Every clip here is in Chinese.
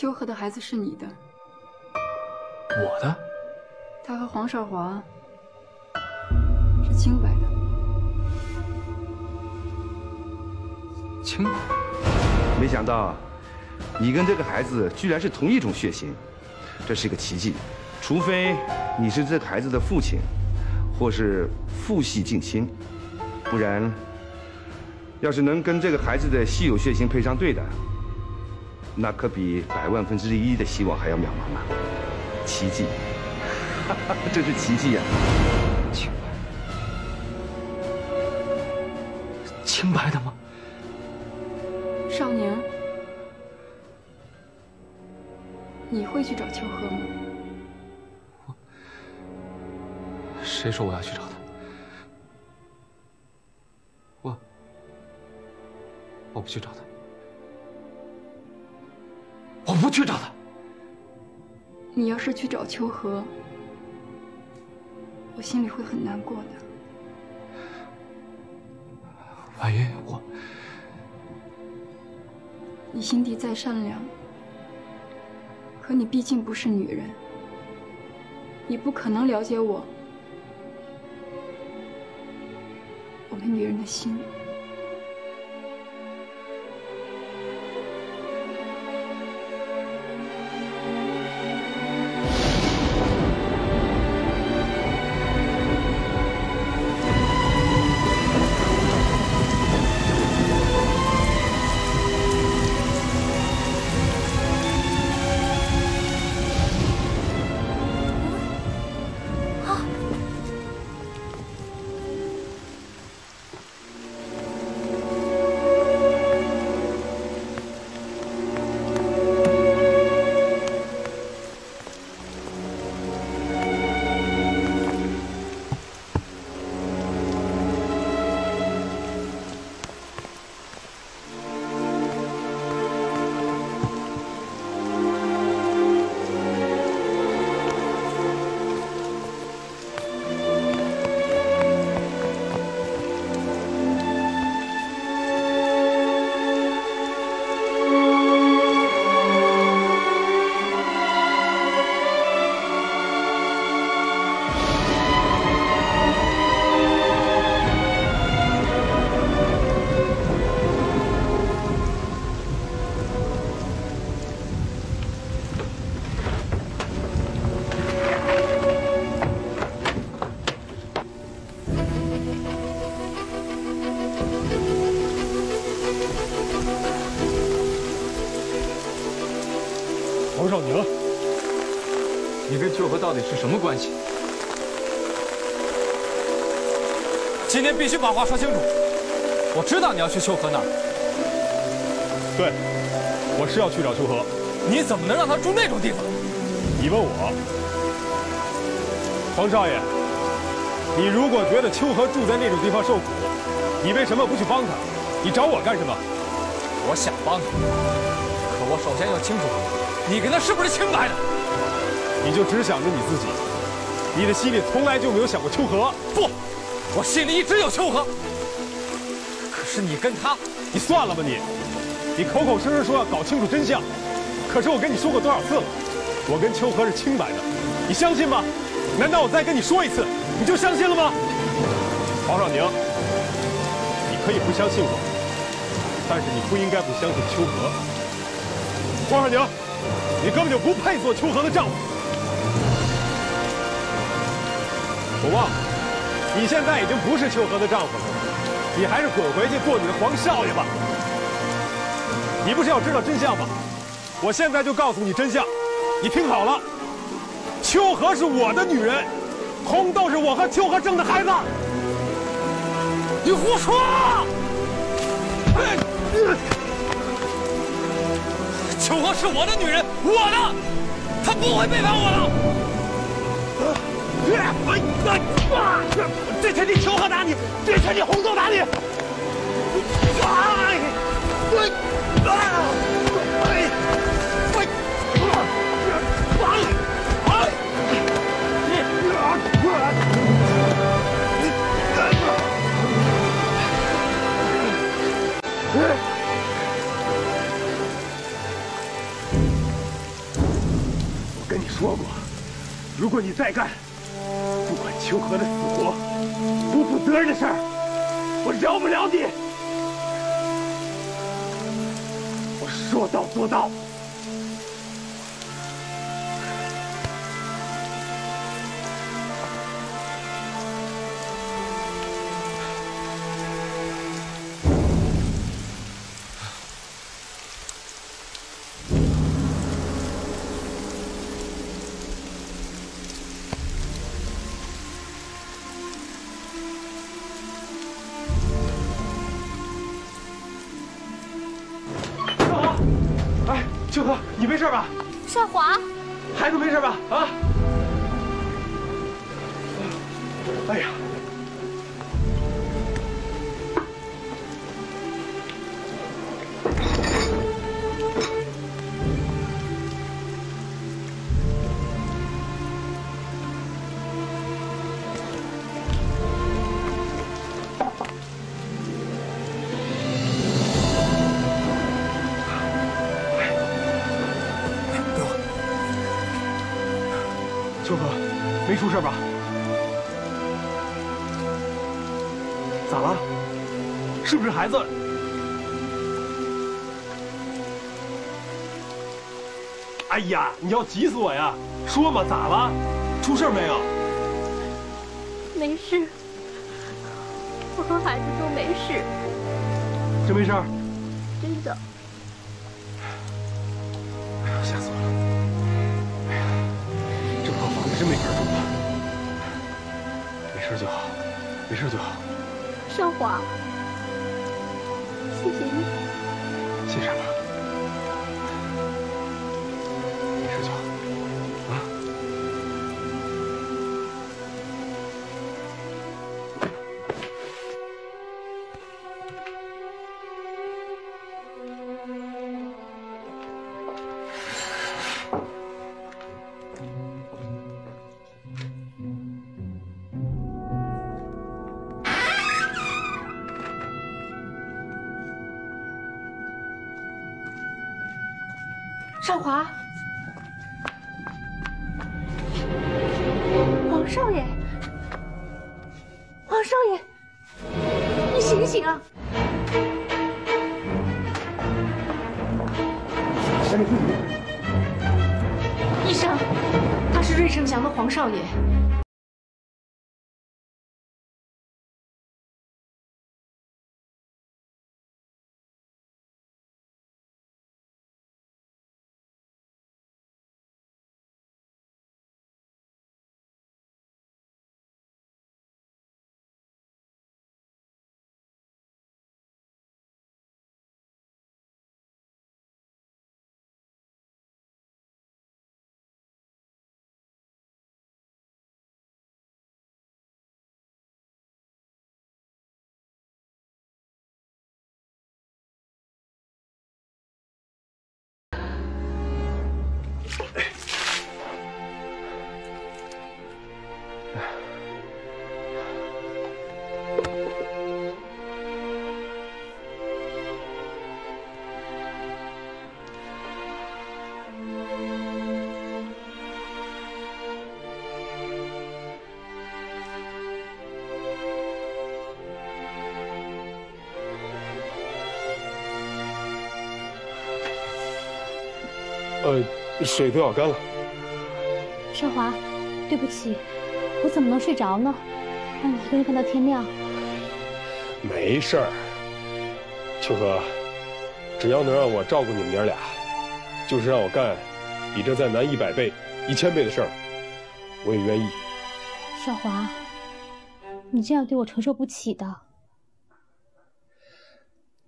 秋荷的孩子是你的，我的？他和黄少华是清白的。清白？没想到，你跟这个孩子居然是同一种血型，这是一个奇迹。除非你是这个孩子的父亲，或是父系近亲，不然，要是能跟这个孩子的稀有血型配上对的。那可比百万分之一的希望还要渺茫啊！奇迹，这是奇迹呀！清白，清白的吗？少年，你会去找秋荷吗？我谁说我要去找他？我，我不去找他。我不去找他。你要是去找秋荷，我心里会很难过的。婉云，我，你心地再善良，可你毕竟不是女人，你不可能了解我，我们女人的心。必须把话说清楚。我知道你要去秋荷那儿。对，我是要去找秋荷。你怎么能让他住那种地方？你问我，黄少爷，你如果觉得秋荷住在那种地方受苦，你为什么不去帮他？你找我干什么？我想帮他，可我首先要清楚，你跟他是不是清白的？你就只想着你自己，你的心里从来就没有想过秋荷。不，我心里一直有秋荷。可是你跟他，你算了吧你！你口口声声说要搞清楚真相，可是我跟你说过多少次了，我跟秋荷是清白的，你相信吗？难道我再跟你说一次，你就相信了吗？黄少宁，你可以不相信我，但是你不应该不相信秋荷。黄少宁，你根本就不配做秋荷的丈夫。我忘了，你现在已经不是秋荷的丈夫了，你还是滚回去做你的黄少爷吧。你不是要知道真相吗？我现在就告诉你真相，你听好了，秋荷是我的女人，红豆是我和秋荷生的孩子。你胡说！秋荷是我的女人，我的，她不会背叛我的。这次你求和打你，这次你红豆打你。哎，喂，哎，喂，喂，说过，如果你再干秋荷的死活、不负责任的事儿，我饶不了你。我说到做到。秋荷，没出事吧？咋了？是不是孩子？哎呀，你要急死我呀！说嘛，咋了？出事没有？没事，我和孩子都没事。真没事？没事就好。少华，少华，黄少爷，黄少爷，你醒醒啊！医生，他是瑞盛祥的黄少爷。呃，水都要干了。少华，对不起，我怎么能睡着呢？让你一个人看到天亮。没事儿，秋荷，只要能让我照顾你们娘俩，就是让我干比这再难一百倍、一千倍的事儿，我也愿意。少华，你这样对我承受不起的。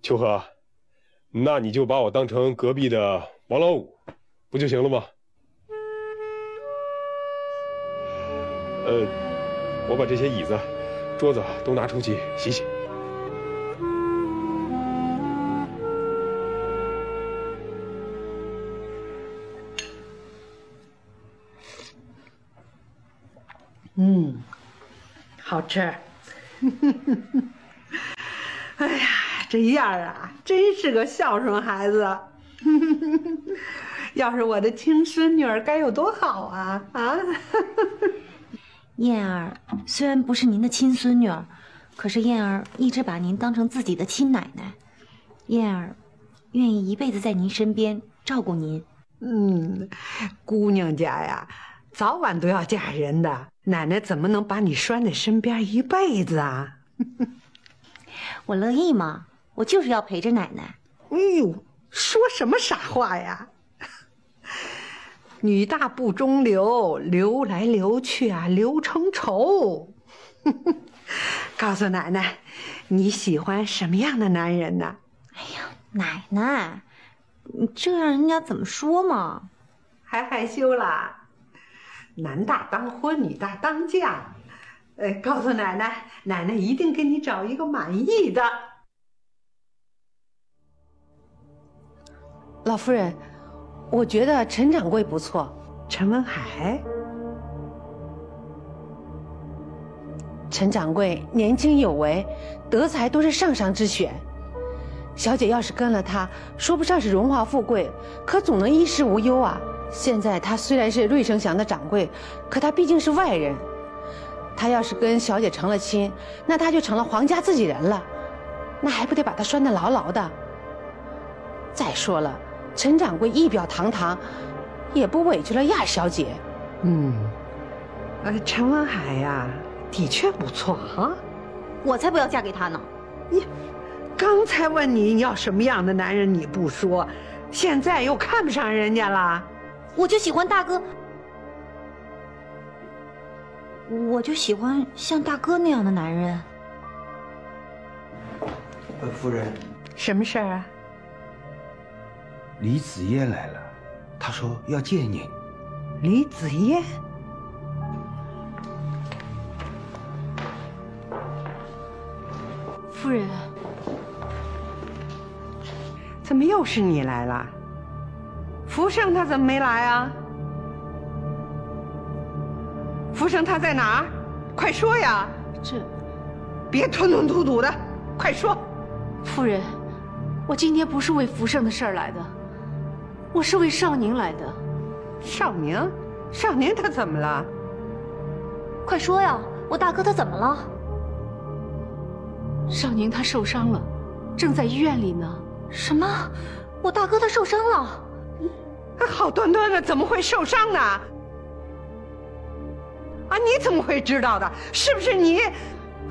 秋荷，那你就把我当成隔壁的王老五，不就行了吗？呃，我把这些椅子、桌子都拿出去洗洗。嗯，好吃。哎呀，这样啊，真是个孝顺孩子。要是我的亲孙女儿该有多好啊！啊，燕儿虽然不是您的亲孙女儿，可是燕儿一直把您当成自己的亲奶奶。燕儿愿意一辈子在您身边照顾您。嗯，姑娘家呀，早晚都要嫁人的，奶奶怎么能把你拴在身边一辈子啊？我乐意嘛，我就是要陪着奶奶。哎呦，说什么傻话呀！女大不中留，留来留去啊，留成仇。告诉奶奶，你喜欢什么样的男人呢？哎呀，奶奶，你这让人家怎么说嘛？还害羞啦？男大当婚，女大当嫁。呃，告诉奶奶，奶奶一定给你找一个满意的。老夫人，我觉得陈掌柜不错。陈文海，陈掌柜年轻有为，德才都是上上之选。小姐要是跟了他，说不上是荣华富贵，可总能衣食无忧啊。现在他虽然是瑞生祥的掌柜，可他毕竟是外人。他要是跟小姐成了亲，那他就成了皇家自己人了，那还不得把他拴得牢牢的？再说了，陈掌柜仪表堂堂，也不委屈了亚小姐。嗯，呃，陈文海呀，的确不错啊。我才不要嫁给他呢！你，刚才问你要什么样的男人你不说，现在又看不上人家了？我就喜欢大哥。我就喜欢像大哥那样的男人。呃夫人，什么事儿啊？李子嫣来了，她说要见你。李子嫣，夫人，怎么又是你来了？福生他怎么没来啊？福生他在哪儿？快说呀！这，别吞吞吐吐的，快说。夫人，我今天不是为福生的事儿来的，我是为少宁来的。少宁，少宁他怎么了？快说呀！我大哥他怎么了？少宁他受伤了，正在医院里呢。什么？我大哥他受伤了？好端端的怎么会受伤呢？啊！你怎么会知道的？是不是你，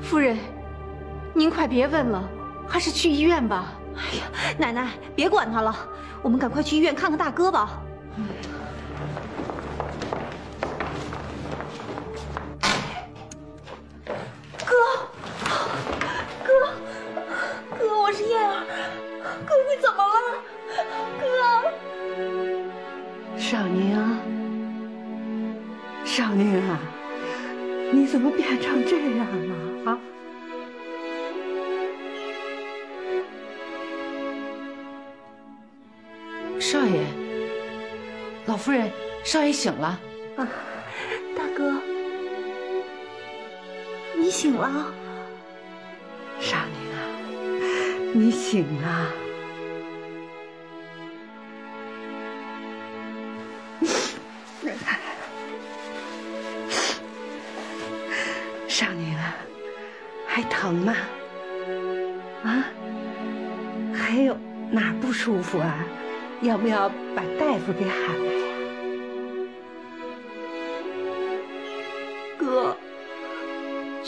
夫人？您快别问了，还是去医院吧。哎呀，奶奶，别管他了，我们赶快去医院看看大哥吧。哥，哥，哥，我是燕儿。哥，你怎么了？哥，少宁，少宁啊！你怎么变成这样了夫人，少爷醒了。啊，大哥，你醒了。少宁啊，你醒了。少宁啊，还疼吗？啊？还有哪儿不舒服啊？要不要把大夫给喊来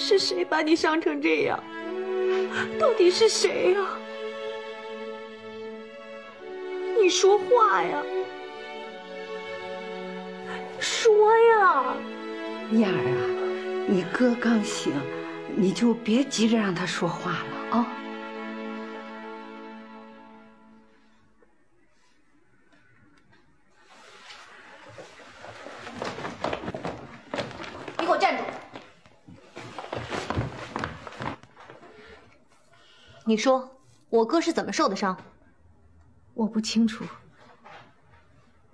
是谁把你伤成这样？到底是谁呀？你说话呀！说呀！燕儿啊，你哥刚醒，你就别急着让他说话了你说我哥是怎么受的伤？我不清楚，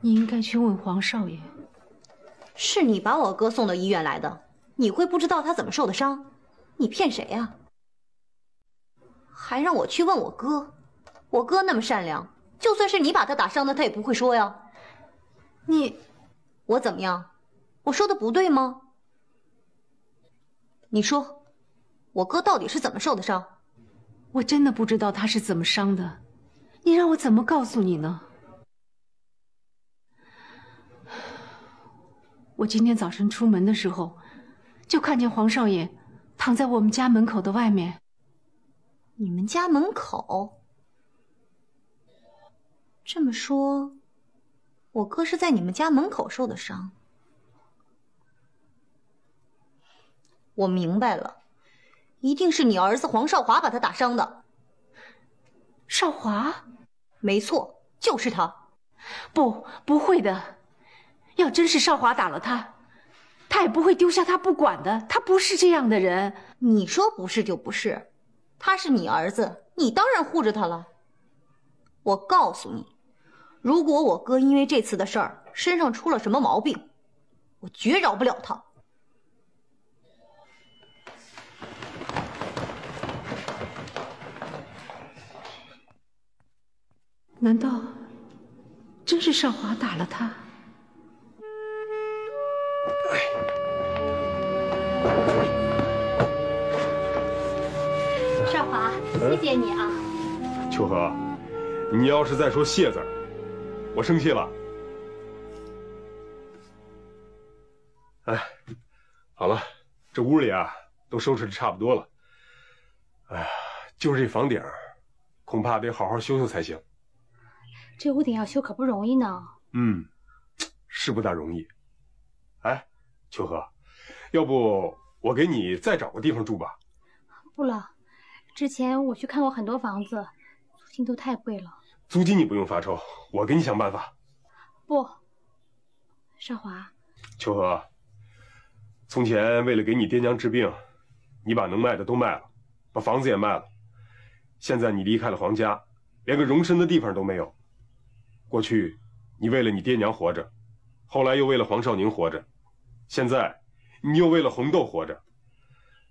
你应该去问黄少爷。是你把我哥送到医院来的，你会不知道他怎么受的伤？你骗谁呀？还让我去问我哥？我哥那么善良，就算是你把他打伤的，他也不会说呀。你，我怎么样？我说的不对吗？你说，我哥到底是怎么受的伤？我真的不知道他是怎么伤的，你让我怎么告诉你呢？我今天早晨出门的时候，就看见黄少爷躺在我们家门口的外面。你们家门口？这么说，我哥是在你们家门口受的伤。我明白了，一定是你儿子黄少华把他打伤的。少华？没错，就是他。不，不会的。要真是少华打了他，他也不会丢下他不管的。他不是这样的人。你说不是就不是，他是你儿子，你当然护着他了。我告诉你，如果我哥因为这次的事儿身上出了什么毛病，我绝饶不了他。难道真是少华打了他？少华，谢谢你啊！秋荷，你要是再说谢字儿，我生气了。哎，好了，这屋里啊都收拾的差不多了。哎呀，就是这房顶，恐怕得好好修修才行。这屋顶要修可不容易呢。嗯，是不大容易。哎，秋荷，要不我给你再找个地方住吧？不了，之前我去看过很多房子，租金都太贵了。租金你不用发愁，我给你想办法。不，少华。秋荷，从前为了给你爹娘治病，你把能卖的都卖了，把房子也卖了。现在你离开了黄家，连个容身的地方都没有。过去，你为了你爹娘活着，后来又为了黄少宁活着，现在，你又为了红豆活着。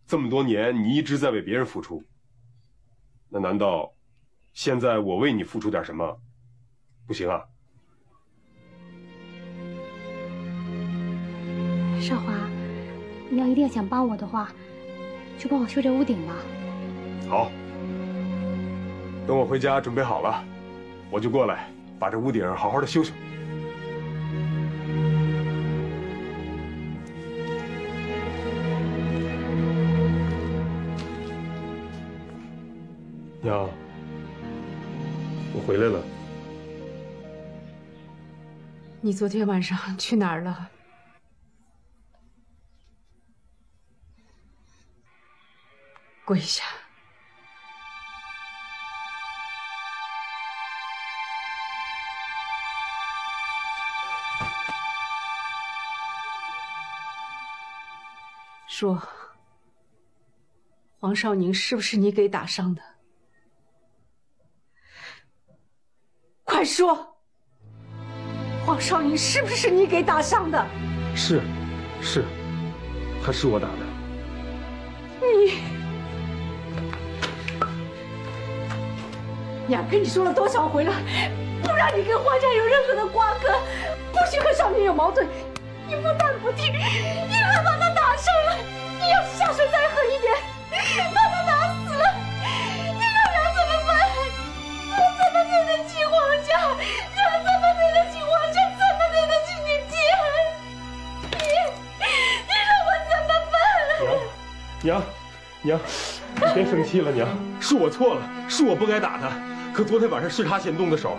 这么多年，你一直在为别人付出。那难道，现在我为你付出点什么，不行啊？少华，你要一定要想帮我的话，就帮我修这屋顶吧。好，等我回家准备好了，我就过来。把这屋顶好好的修修。娘，我回来了。你昨天晚上去哪儿了？跪下。说，黄少宁是不是你给打伤的？快说，黄少宁是不是你给打伤的？是，是，他是我打的。你，娘跟你说了多少回了，不让你跟黄家有任何的瓜葛，不许和少宁有矛盾。你不但不听，你还把他打伤了。你要是下手再狠一点，把他打死了，你让娘怎么办？我怎么对得起皇家？娘怎么对得起皇家？怎么对得起你爹？你，你让我怎么办？娘，娘，娘，你别生气了，娘，是我错了，是我不该打他。可昨天晚上是他先动的手，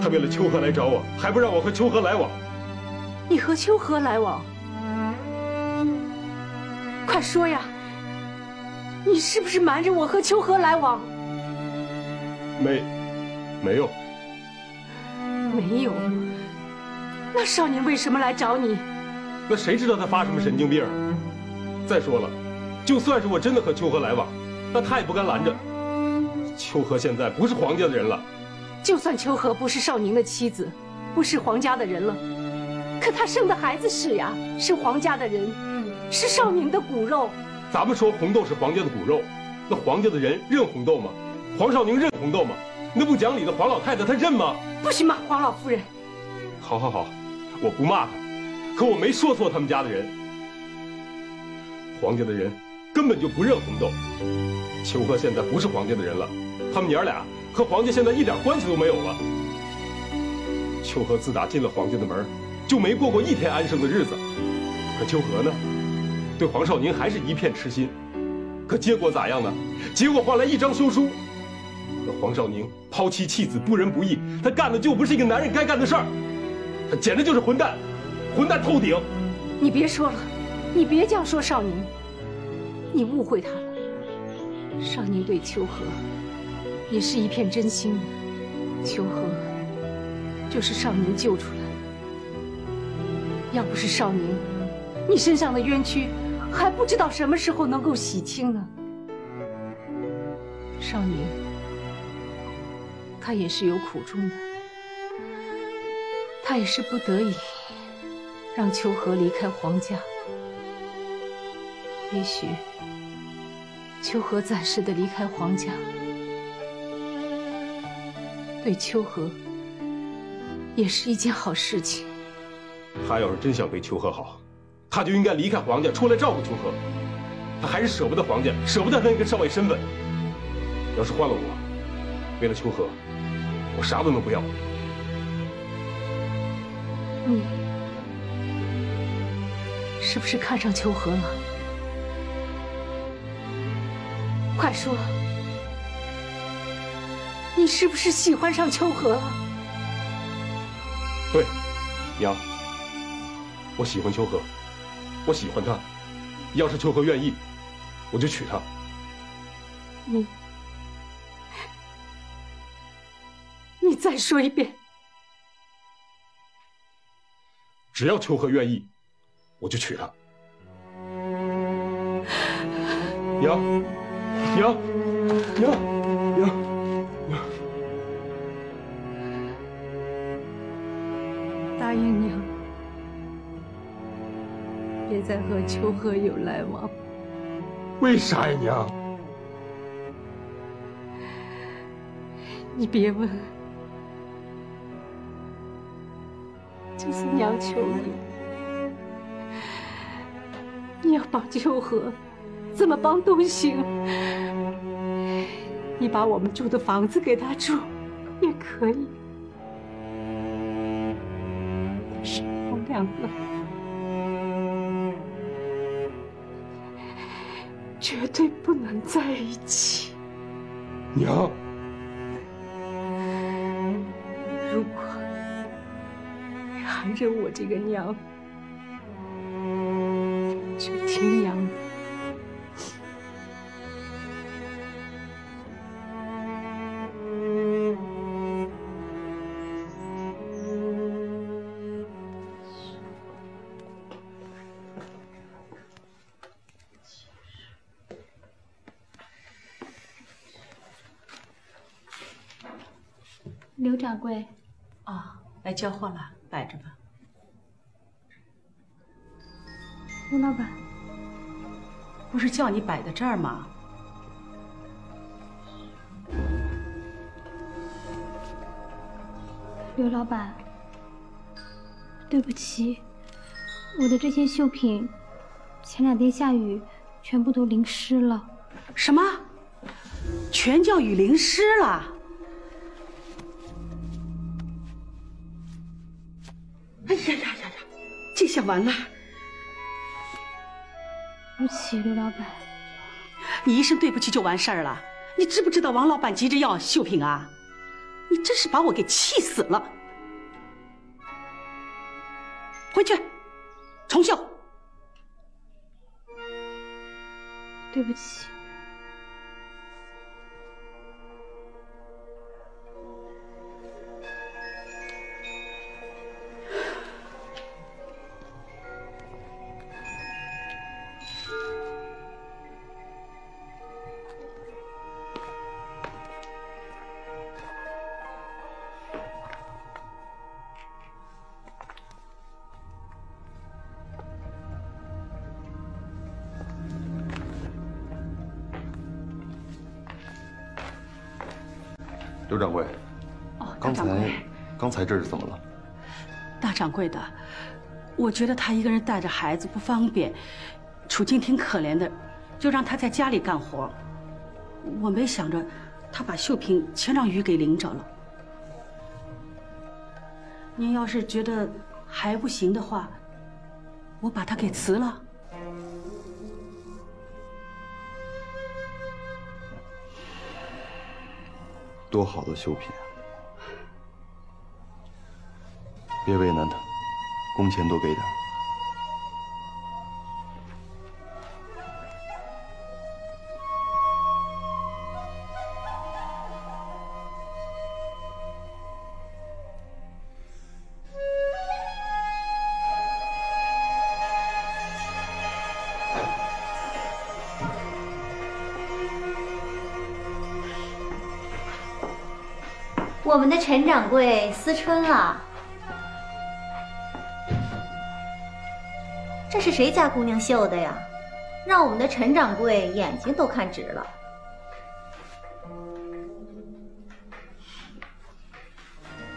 他为了秋荷来找我，还不让我和秋荷来往。你和秋荷来往，快说呀！你是不是瞒着我和秋荷来往？没，没有，没有。那少年为什么来找你？那谁知道他发什么神经病？再说了，就算是我真的和秋荷来往，那他也不敢拦着。秋荷现在不是黄家的人了。就算秋荷不是少宁的妻子，不是黄家的人了。可他生的孩子是呀，是黄家的人，是少宁的骨肉。咱们说红豆是黄家的骨肉，那黄家的人认红豆吗？黄少宁认红豆吗？那不讲理的黄老太太她认吗？不许骂黄老夫人。好好好，我不骂他，可我没说错他们家的人。黄家的人根本就不认红豆。秋荷现在不是黄家的人了，他们娘俩和黄家现在一点关系都没有了。秋荷自打进了黄家的门，就没过过一天安生的日子。可秋荷呢，对黄少宁还是一片痴心。可结果咋样呢？结果换来一张休书。那黄少宁抛妻弃子，不仁不义，他干的就不是一个男人该干的事儿。他简直就是混蛋，混蛋透顶。你别说了，你别这样说少宁，你误会他了。少宁对秋荷也是一片真心的，秋荷就是少宁救出来。要不是少宁，你身上的冤屈还不知道什么时候能够洗清呢。少宁，他也是有苦衷的，他也是不得已让秋荷离开黄家。也许秋荷暂时的离开黄家，对秋荷也是一件好事情。他要是真想对秋荷好，他就应该离开黄家，出来照顾秋荷。他还是舍不得黄家，舍不得他那个少爷身份。要是换了我，为了秋荷，我啥都能不要。你是不是看上秋荷了？快说，你是不是喜欢上秋荷了？对，娘，我喜欢秋荷，我喜欢她。要是秋荷愿意，我就娶她。你，你再说一遍。只要秋荷愿意，我就娶她。娘，娘，娘，娘，娘，答应娘，别再和秋荷有来往。为啥呀，娘？你别问，就是娘求你，你要帮秋荷，怎么帮都行。你把我们住的房子给他住，也可以。但是我们两个绝对不能在一起。娘。如果你还认我这个娘，就听娘的。掌柜，啊，来交货了，摆着吧。刘老板，不是叫你摆在这儿吗？刘老板，对不起，我的这些绣品前两天下雨，全部都淋湿了。什么？全叫雨淋湿了？这下完了！对不起，刘老板。你一声对不起就完事儿了？你知不知道王老板急着要绣品啊？你真是把我给气死了！回去重绣。对不起。大掌柜的，我觉得他一个人带着孩子不方便，处境挺可怜的，就让他在家里干活。我没想着，他把绣品全让鱼给领着了。您要是觉得还不行的话，我把他给辞了。多好的绣品啊！别为难他，工钱多给点。我们的陈掌柜思春了，这是谁家姑娘绣的呀？让我们的陈掌柜眼睛都看直了。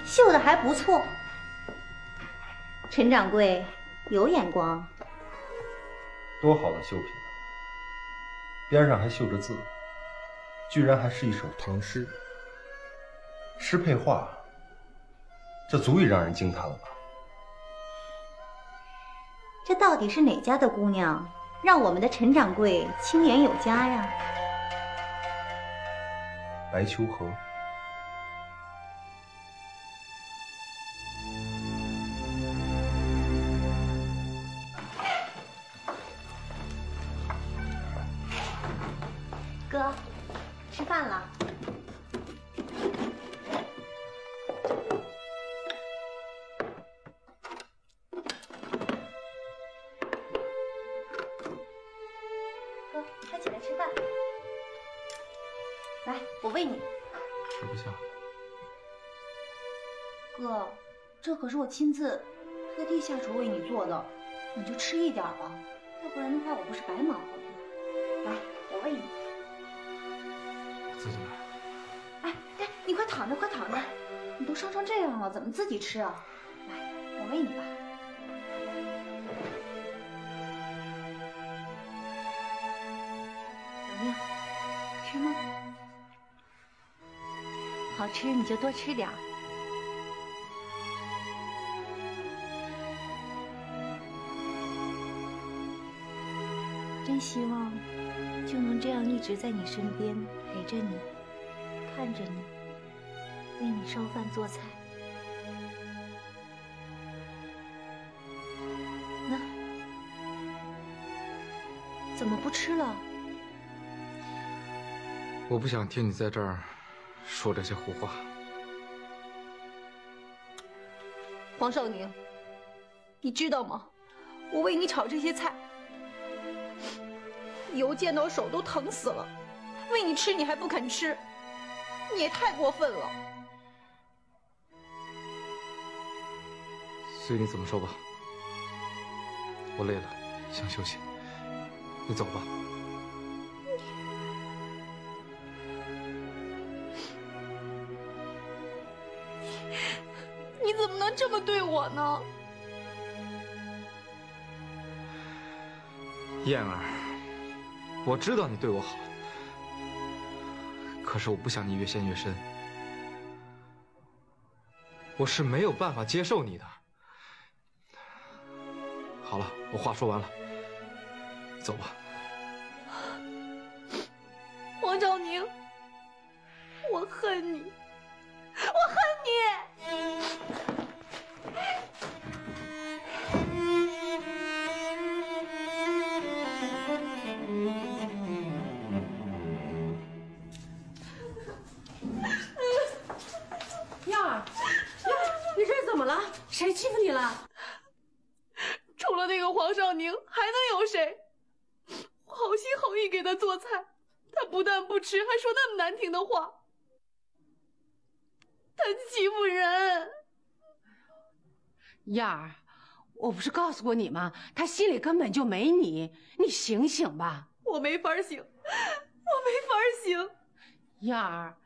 绣的还不错，陈掌柜有眼光。多好的绣品，啊边上还绣着字，居然还是一首唐诗。诗配画，这足以让人惊叹了吧？这到底是哪家的姑娘，让我们的陈掌柜青眼有加呀？白秋荷。我亲自特地下厨为你做的，你就吃一点吧，要不然的话我不是白忙活了吗？来，我喂你。我自己来。哎哎，你快躺着，快躺着！你都伤成这样了，怎么自己吃啊？来，我喂你吧。怎么样？吃吗？好吃你就多吃点儿。希望就能这样一直在你身边陪着你，看着你，为你烧饭做菜。那怎么不吃了？我不想听你在这儿说这些胡话。黄少宁，你知道吗？我为你炒这些菜，油溅到手都疼死了，喂你吃你还不肯吃，你也太过分了。随你怎么说吧。我累了，想休息。你走吧。你怎么能这么对我呢？燕儿，我知道你对我好，可是我不想你越陷越深。我是没有办法接受你的。好了，我话说完了，走吧。王兆宁，我恨你，谁欺负你了？除了那个黄少宁，还能有谁？我好心好意给他做菜，他不但不吃，还说那么难听的话。他欺负人。燕儿，我不是告诉过你吗？他心里根本就没你，你醒醒吧。我没法醒，我没法醒。燕儿，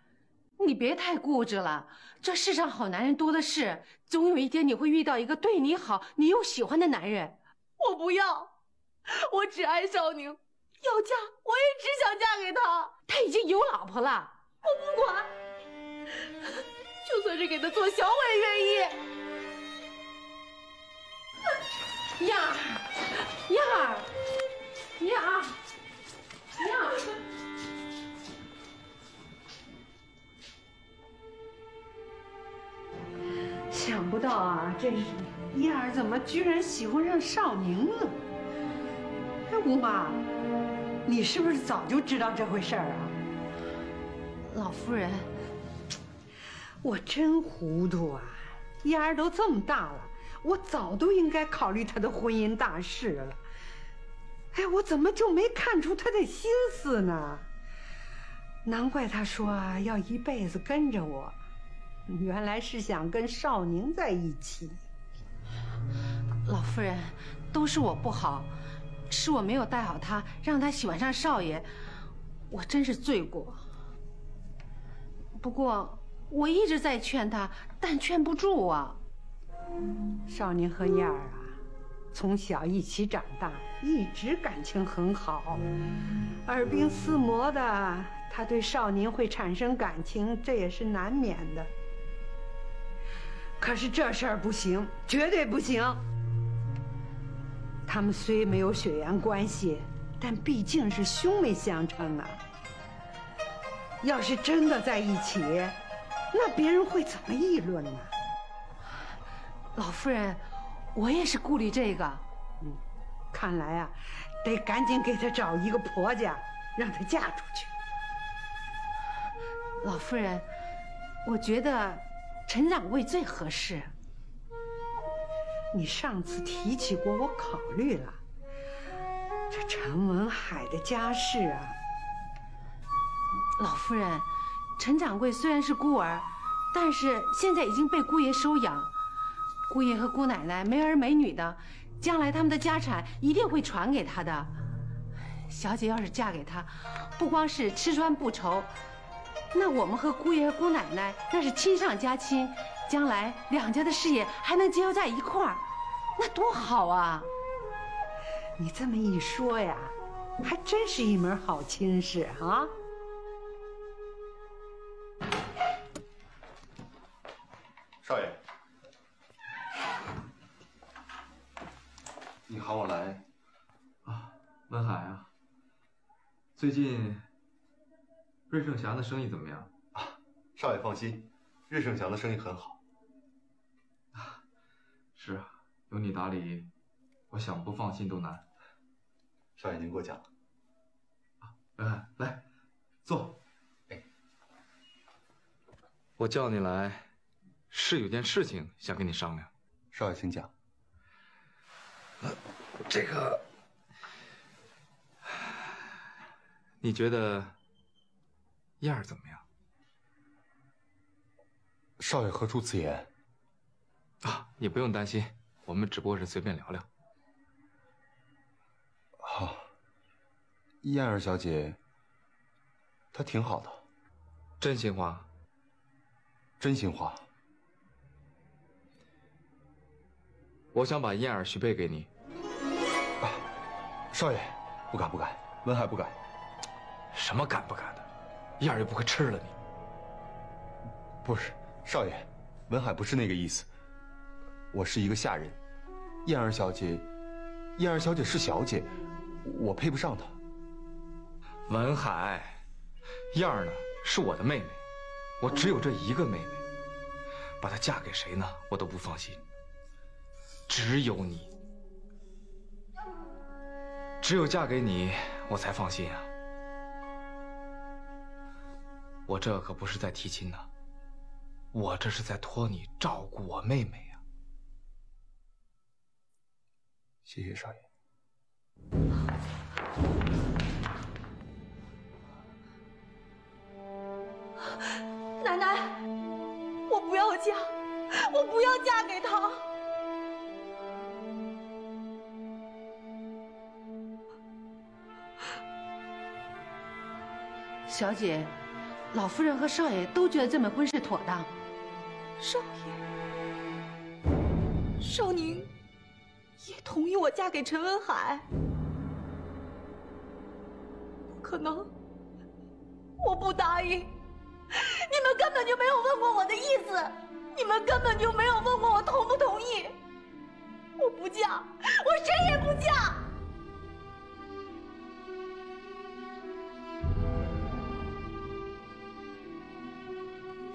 你别太固执了，这世上好男人多的是，总有一天你会遇到一个对你好、你又喜欢的男人。我不要，我只爱少宁，要嫁我也只想嫁给他。他已经有老婆了，我不管，就算是给他做小我也愿意。燕儿，燕儿，燕儿，燕儿。想不到啊，这燕儿怎么居然喜欢上少宁了？哎，吴妈，你是不是早就知道这回事儿啊？老夫人，我真糊涂啊！燕儿都这么大了，我早都应该考虑她的婚姻大事了。哎，我怎么就没看出她的心思呢？难怪她说啊，要一辈子跟着我。原来是想跟少宁在一起。老夫人，都是我不好，是我没有带好他，让他喜欢上少爷，我真是罪过。不过我一直在劝他，但劝不住啊。少宁和燕儿啊，从小一起长大，一直感情很好，耳鬓厮磨的，他对少宁会产生感情，这也是难免的。可是这事儿不行，绝对不行。他们虽没有血缘关系，但毕竟是兄妹相称啊。要是真的在一起，那别人会怎么议论呢？老夫人，我也是顾虑这个。嗯，看来啊，得赶紧给她找一个婆家，让她嫁出去。老夫人，我觉得。陈掌柜最合适。你上次提起过，我考虑了。这陈文海的家世啊，老夫人，陈掌柜虽然是孤儿，但是现在已经被姑爷收养。姑爷和姑奶奶没儿没女的，将来他们的家产一定会传给他的。小姐要是嫁给他，不光是吃穿不愁。那我们和姑爷和姑奶奶那是亲上加亲，将来两家的事业还能结合在一块儿，那多好啊！你这么一说呀，还真是一门好亲事啊！少爷，你喊我来啊，文海啊，最近。瑞盛祥的生意怎么样？啊，少爷放心，瑞盛祥的生意很好。啊，是啊，有你打理，我想不放心都难。少爷您过奖了。啊，来来，坐。哎，我叫你来，是有件事情想跟你商量。少爷请讲。这个，你觉得？燕儿怎么样？少爷何出此言？啊，你不用担心，我们只不过是随便聊聊。好，燕儿小姐，她挺好的。真心话。真心话。我想把燕儿许配给你。啊，少爷，不敢不敢，文海不敢。什么敢不敢的？燕儿又不会吃了你。不是，少爷，文海不是那个意思。我是一个下人，燕儿小姐，燕儿小姐是小姐，我配不上她。文海，燕儿呢是我的妹妹，我只有这一个妹妹，把她嫁给谁呢，我都不放心。只有你，只有嫁给你，我才放心啊。我这可不是在提亲呢，我这是在托你照顾我妹妹呀。谢谢少爷。奶奶，我不要嫁，我不要嫁给他。小姐。老夫人和少爷都觉得这门婚事妥当。少爷，少宁也同意我嫁给陈文海？不可能，我不答应！你们根本就没有问过我的意思，你们根本就没有问过我同不同意。我不嫁，我谁也不嫁。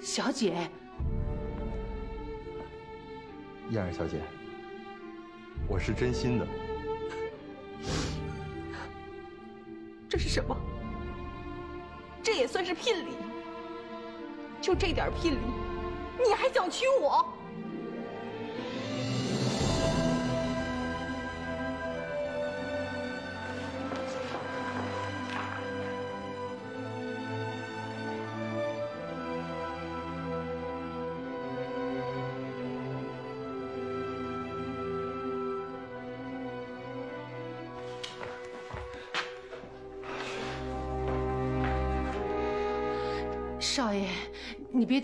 小姐，燕儿小姐，我是真心的。这是什么？这也算是聘礼？就这点聘礼，你还想娶我？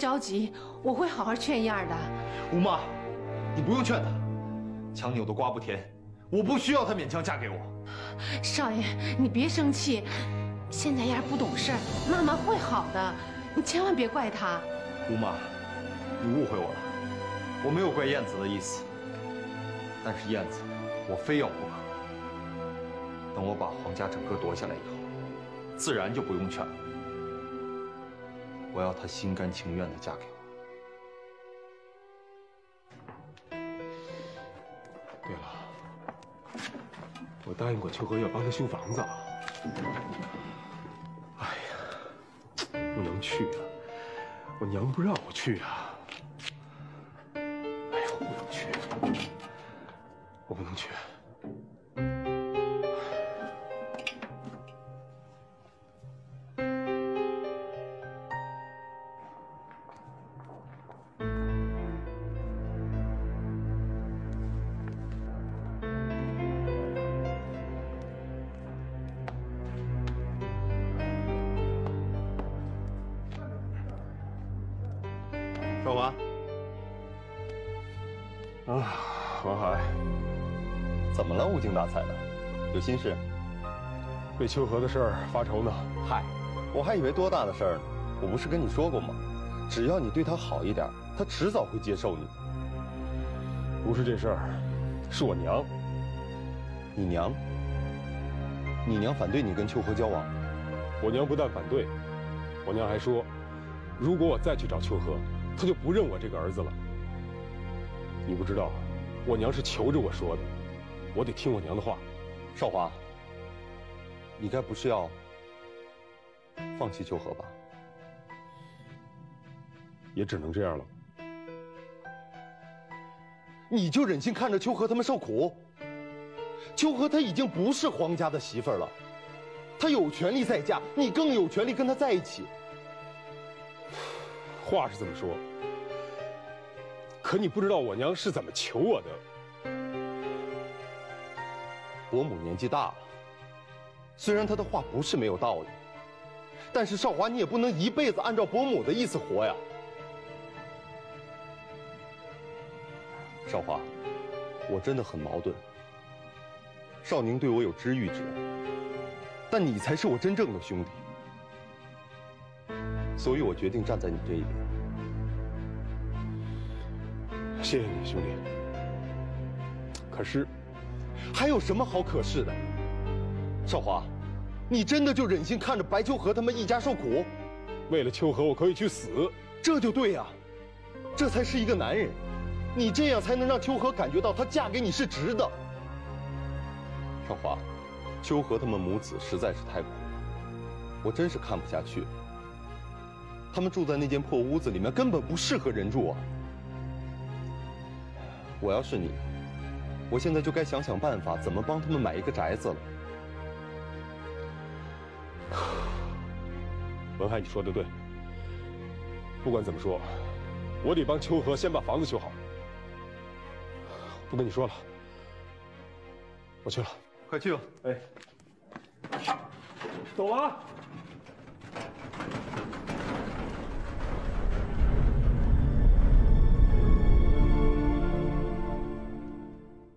着急，我会好好劝燕儿的。吴妈，你不用劝她，强扭的瓜不甜，我不需要她勉强嫁给我。少爷，你别生气，现在燕儿不懂事，妈妈会好的，你千万别怪她。吴妈，你误会我了，我没有怪燕子的意思。但是燕子，我非要不可。等我把黄家整个夺下来以后，自然就不用劝了。我要她心甘情愿的嫁给我。对了，我答应过秋荷要帮她修房子。哎呀，不能去啊！我娘不让我去啊！怎么了？无精打采的，有心事？为秋荷的事儿发愁呢。嗨，我还以为多大的事儿呢。我不是跟你说过吗？只要你对她好一点，她迟早会接受你。不是这事儿，是我娘。你娘？你娘反对你跟秋荷交往？我娘不但反对，我娘还说，如果我再去找秋荷，她就不认我这个儿子了。你不知道，我娘是求着我说的，我得听我娘的话。少华，你该不是要放弃秋荷吧？也只能这样了。你就忍心看着秋荷他们受苦？秋荷她已经不是皇家的媳妇儿了，她有权利再嫁，你更有权利跟她在一起。话是这么说，可你不知道我娘是怎么求我的。伯母年纪大了，虽然她的话不是没有道理，但是少华你也不能一辈子按照伯母的意思活呀。少华，我真的很矛盾。少宁对我有知遇之恩，但你才是我真正的兄弟，所以我决定站在你这一边。谢谢你，兄弟。可是，还有什么好可是的？少华，你真的就忍心看着白秋荷他们一家受苦？为了秋荷，我可以去死，这就对呀，这才是一个男人。你这样才能让秋荷感觉到她嫁给你是值的。少华，秋荷他们母子实在是太苦，我真是看不下去。他们住在那间破屋子里面，根本不适合人住啊。我要是你，我现在就该想想办法，怎么帮他们买一个宅子了。文海，你说的对。不管怎么说，我得帮秋荷先把房子修好。不跟你说了，我去了，快去吧。哎，走了啊。